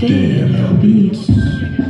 Damn DML Beats.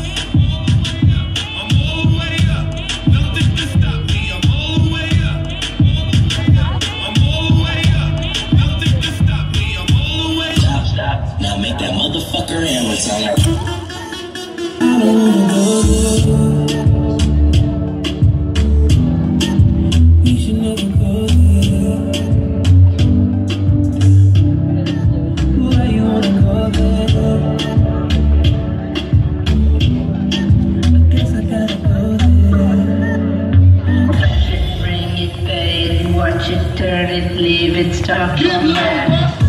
Stop. Now make that motherfucker hammer sound. You should never go there. Why you wanna go there? I guess I gotta go there. Bring it, babe. Watch it, turn it, leave it, stop. Get low,